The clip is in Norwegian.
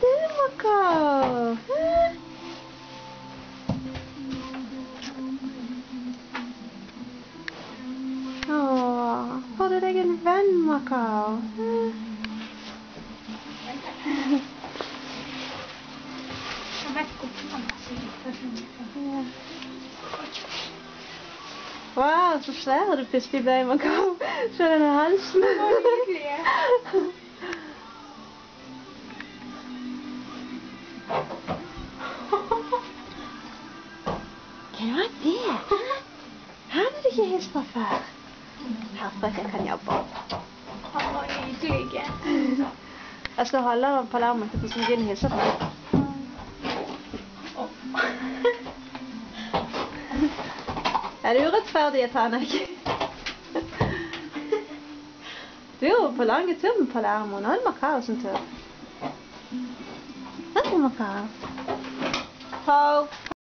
Demarco. Oh, wat een I get Venmarco? Huh? Yeah. Wow, so schnell, du bij wie Zo Macau. Schon eine Hva var det? Er det ikke hilst fra før. Her tror jeg kan jobbe. Han var nydelig. Jeg skal holde på larmen til du begynner å hilse på meg. Er det urettferdig, Tanek? Du er jo på lange tur med Palermo. Nå er det Macau sin tur. Hva er det Macao? Ho,